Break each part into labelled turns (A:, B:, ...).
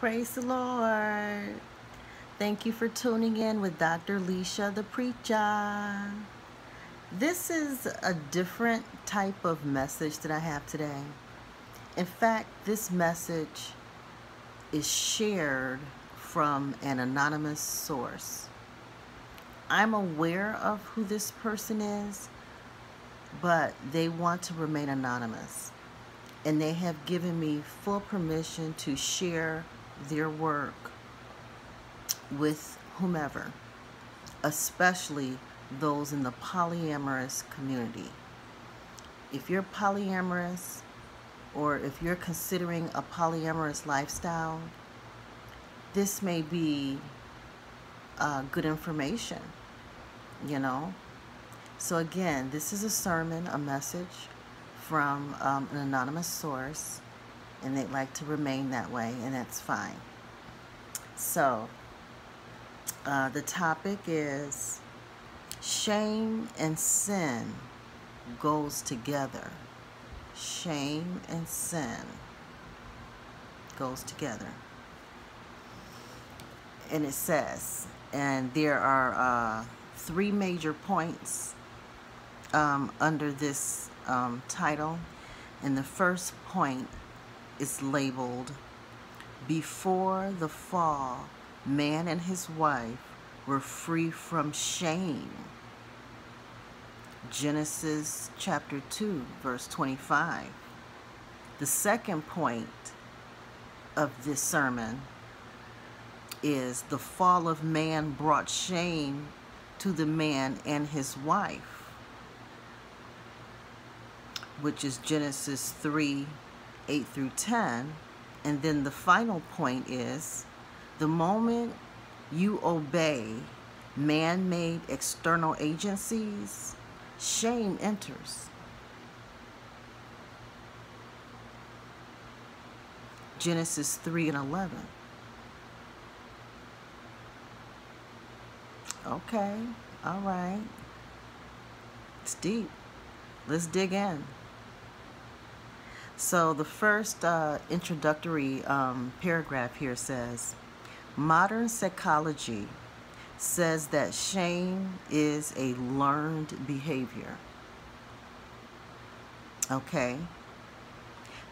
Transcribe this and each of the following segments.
A: Praise the Lord. Thank you for tuning in with Dr. Lesia, the preacher. This is a different type of message that I have today. In fact, this message is shared from an anonymous source. I'm aware of who this person is, but they want to remain anonymous. And they have given me full permission to share their work with whomever, especially those in the polyamorous community. If you're polyamorous or if you're considering a polyamorous lifestyle, this may be uh, good information, you know. So, again, this is a sermon, a message from um, an anonymous source, and they'd like to remain that way, and that's fine. So, uh, the topic is shame and sin goes together. Shame and sin goes together. And it says, and there are uh, three major points um, under this um, title. And the first point is labeled Before the Fall man and his wife were free from shame. Genesis chapter 2, verse 25. The second point of this sermon is the fall of man brought shame to the man and his wife, which is Genesis 3 8 through 10. And then the final point is the moment you obey man made external agencies, shame enters. Genesis 3 and 11. Okay, all right. It's deep. Let's dig in. So, the first uh, introductory um, paragraph here says, Modern psychology says that shame is a learned behavior. Okay?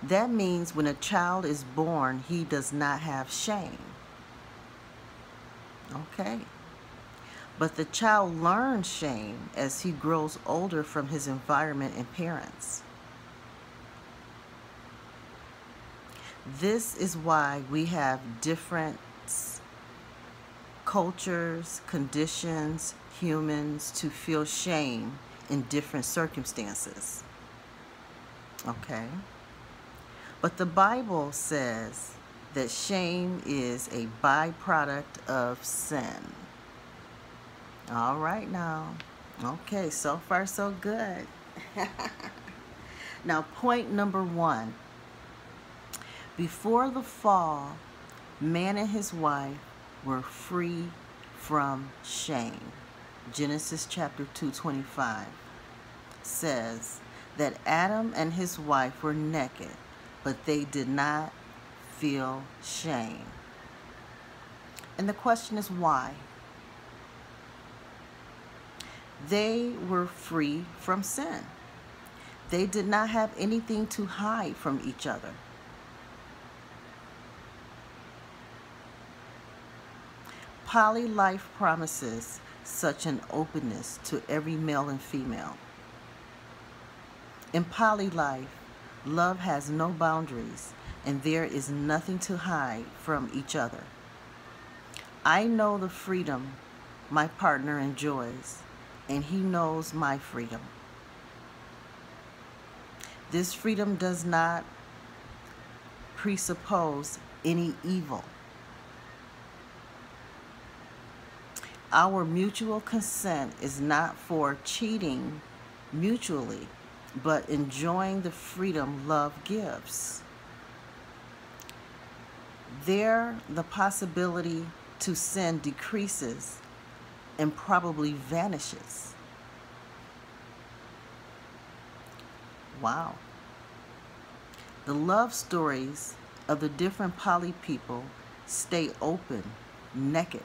A: That means when a child is born, he does not have shame. Okay? But the child learns shame as he grows older from his environment and parents. This is why we have different cultures, conditions, humans to feel shame in different circumstances. Okay? But the Bible says that shame is a byproduct of sin. All right, now. Okay, so far, so good. now, point number one. Before the fall, man and his wife were free from shame. Genesis chapter 2:25 says that Adam and his wife were naked, but they did not feel shame. And the question is why? They were free from sin. They did not have anything to hide from each other. Poly life promises such an openness to every male and female. In poly life, love has no boundaries and there is nothing to hide from each other. I know the freedom my partner enjoys, and he knows my freedom. This freedom does not presuppose any evil. Our mutual consent is not for cheating mutually, but enjoying the freedom love gives. There, the possibility to sin decreases and probably vanishes. Wow. The love stories of the different poly people stay open, naked,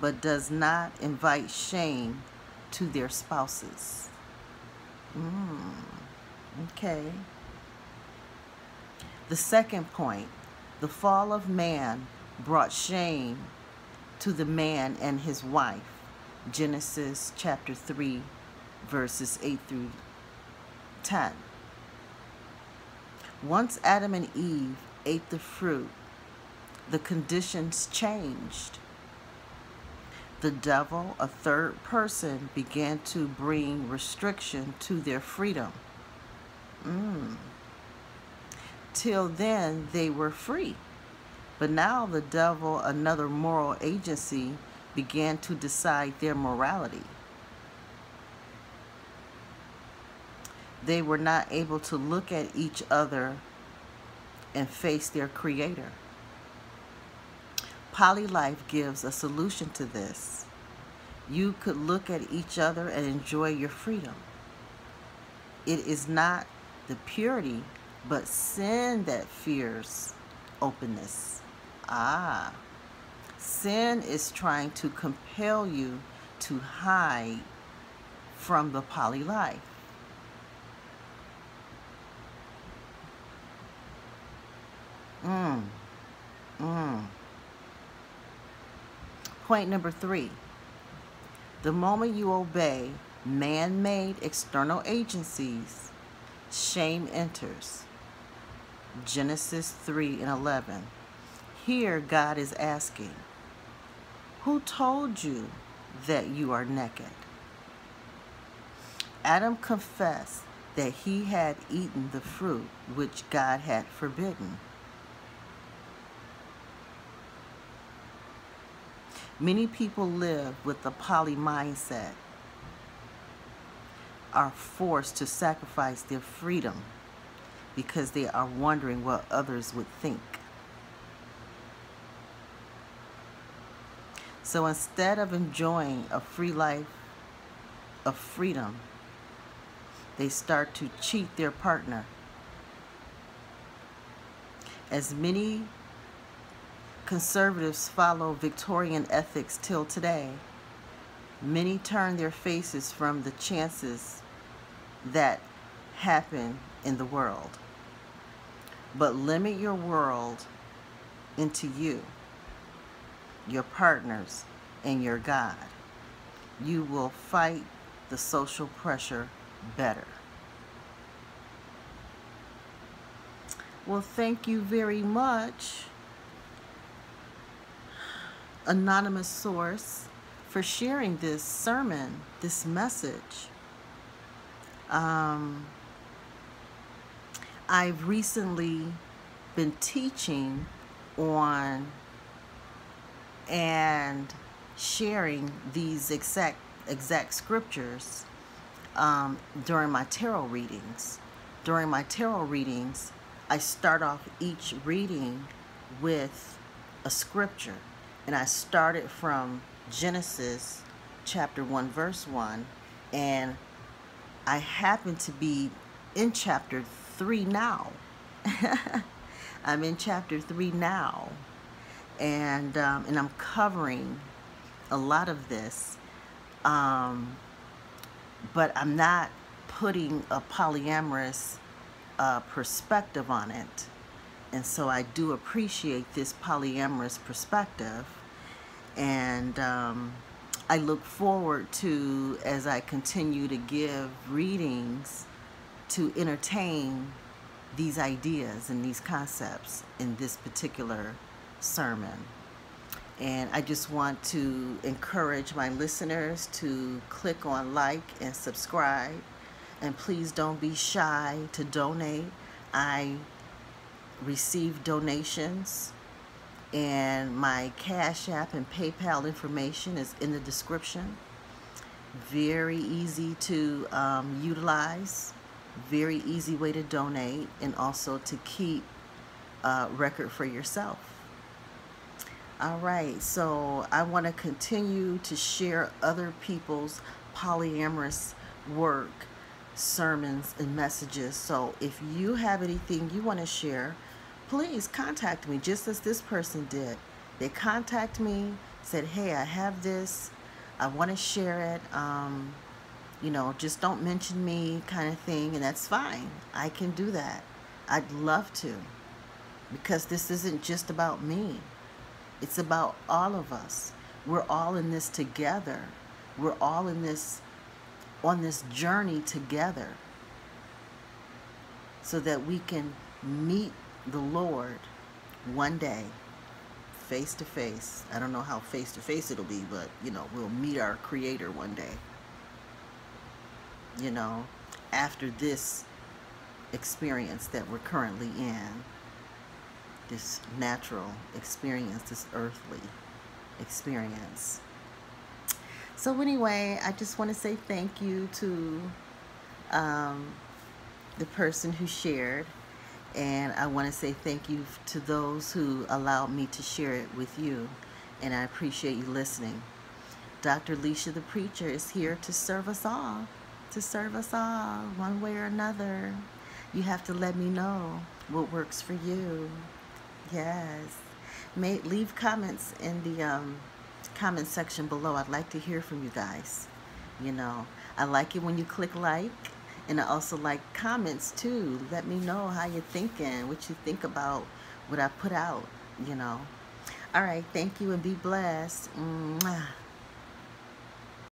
A: but does not invite shame to their spouses. Mm, okay. The second point the fall of man brought shame to the man and his wife. Genesis chapter 3, verses 8 through 10. Once Adam and Eve ate the fruit, the conditions changed. The devil, a third person, began to bring restriction to their freedom. Mm. Till then, they were free. But now the devil, another moral agency, began to decide their morality. They were not able to look at each other and face their creator. Polylife gives a solution to this. You could look at each other and enjoy your freedom. It is not the purity, but sin that fears openness. Ah. Sin is trying to compel you to hide from the poly life. Mm. Mm. Point number three. The moment you obey man-made external agencies, shame enters. Genesis 3 and 11. Here God is asking, who told you that you are naked? Adam confessed that he had eaten the fruit which God had forbidden. Many people live with the poly mindset, are forced to sacrifice their freedom because they are wondering what others would think. So instead of enjoying a free life of freedom, they start to cheat their partner. As many conservatives follow Victorian ethics till today, many turn their faces from the chances that happen in the world. But limit your world into you your partners, and your God. You will fight the social pressure better. Well, thank you very much, Anonymous Source, for sharing this sermon, this message. Um, I've recently been teaching on and sharing these exact exact scriptures um, during my tarot readings. During my tarot readings, I start off each reading with a scripture, and I started from Genesis chapter 1 verse 1 and I happen to be in chapter 3 now. I'm in chapter 3 now. And um, and I'm covering a lot of this, um, but I'm not putting a polyamorous uh, perspective on it, and so I do appreciate this polyamorous perspective, and um, I look forward to as I continue to give readings to entertain these ideas and these concepts in this particular sermon. And I just want to encourage my listeners to click on like and subscribe. And please don't be shy to donate. I receive donations and my Cash App and PayPal information is in the description. Very easy to um, utilize, very easy way to donate, and also to keep uh, record for yourself. All right, so I want to continue to share other people's polyamorous work, sermons, and messages. So if you have anything you want to share, please contact me just as this person did. They contact me, said, hey, I have this. I want to share it. Um, you know, just don't mention me kind of thing. And that's fine. I can do that. I'd love to. Because this isn't just about me. It's about all of us. We're all in this together. We're all in this, on this journey together. So that we can meet the Lord one day face to face. I don't know how face to face it'll be, but you know, we'll meet our creator one day. You know, after this experience that we're currently in, this natural experience, this earthly experience. So anyway, I just want to say thank you to um, the person who shared and I want to say thank you to those who allowed me to share it with you. And I appreciate you listening. Dr. Lesia the Preacher is here to serve us all. To serve us all, one way or another. You have to let me know what works for you. Yes. May, leave comments in the um, comment section below. I'd like to hear from you guys. You know, I like it when you click like and I also like comments too. Let me know how you're thinking, what you think about what I put out, you know. All right, thank you and be blessed. Mwah.